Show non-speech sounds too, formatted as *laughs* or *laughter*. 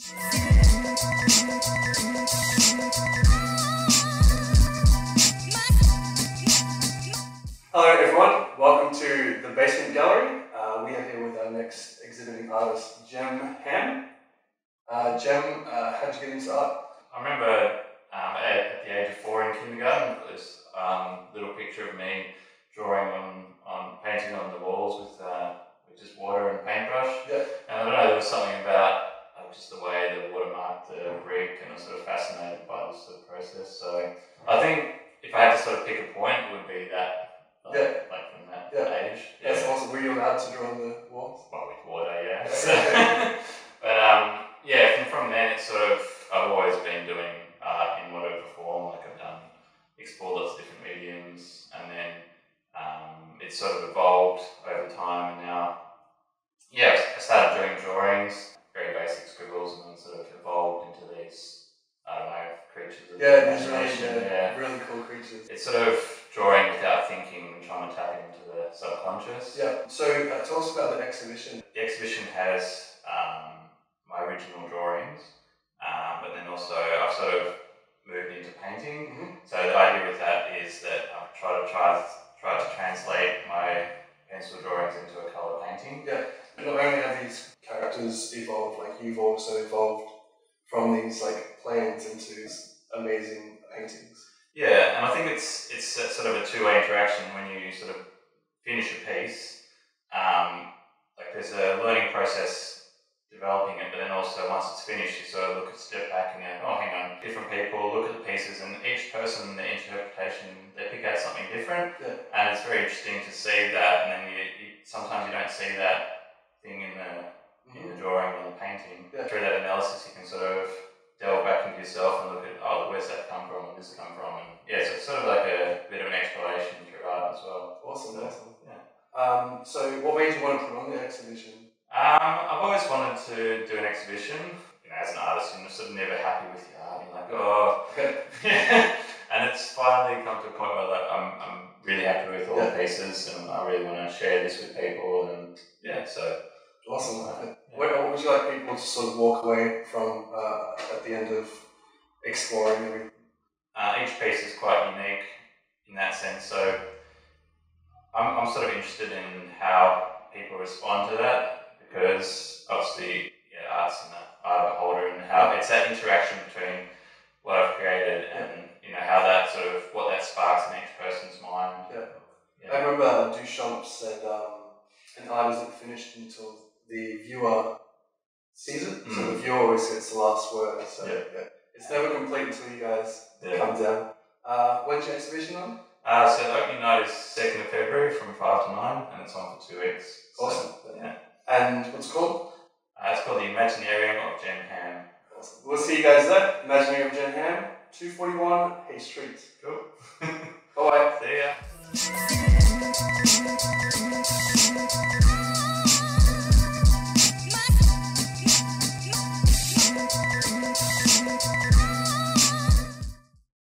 Hello everyone, welcome to the Basement Gallery. Uh, we are here with our next exhibiting artist, Jem Ham. Uh, Jem, uh, how'd you get into art? I remember um, at, at, the age of four in kindergarten, this um, little picture of me drawing on, on painting on the walls with, uh, with just water and paintbrush. Yeah. And I don't know, there was something about by this sort of process. So I think if I had to sort of pick a point, it would be that. Like, Yeah. Like from that Yeah. age. That's awesome. Were you allowed to draw on the walls? Well, with water, yeah. So, *laughs* but um, yeah, from, from then it's sort of I've always been doing art in whatever form. Like I've done explored lots of different mediums, and then um, it's sort of evolved over time. And now, yeah, I started doing drawings, very basic scribbles, and then sort of evolved into these. I don't know creatures of the Yeah, these really, imagination. yeah, really cool creatures. It's sort of drawing without thinking and trying to tap into the subconscious. Yeah, so uh, tell us about the exhibition. The exhibition has um, my original drawings, um, but then also I've sort of moved into painting. Mhm. So the idea with that is that I've tried to try try to translate my pencil drawings into a colour painting. Yeah, not only have these characters evolved, like you've also evolved from these like plans into amazing paintings. Yeah, and I think it's it's a, sort of a two way interaction when you sort of finish a piece. Um, like there's a learning process developing it, but then also once it's finished, you sort of look at step back and go, oh, hang on, different people look at the pieces, and each person, the interpretation, they pick out something different, Yeah. and it's very interesting to see that. Awesome, So, awesome. Yeah. Um, so, what made you want to put on the exhibition? Um, I've always wanted to do an exhibition. You know, as an artist, you're sort of never happy with your art. You're like, oh, *laughs* and it's finally come to a point where like I'm, I'm really happy with all Yeah. the pieces, and I really want to share this with people, and yeah, so Awesome. Yeah. What would you like people to sort of walk away from uh, at the end of exploring everything? Uh, each piece is quite unique in that sense. So I'm, I'm sort of interested in how people respond to that because obviously yeah, art's in the eye of a beholder and how it's that interaction between what I've created and you know how that sort of what that sparks in each person's mind. Yeah. I remember Duchamp said um, an art isn't finished until the viewer sees it. So the Mm. viewer always gets the last word. So Yeah. yeah. it's never complete until you guys Yeah. come down. Uh, when's your exhibition on? Uh, so the opening night is second of February from five to nine, and it's on for two weeks. So, Awesome. yeah. And what's it called? Uh, it's called the Imaginarium of Jem Ham. Awesome. We'll see you guys there. Imaginary of Jem Ham, 241 Hay Street. Cool. *laughs* Bye bye. See ya.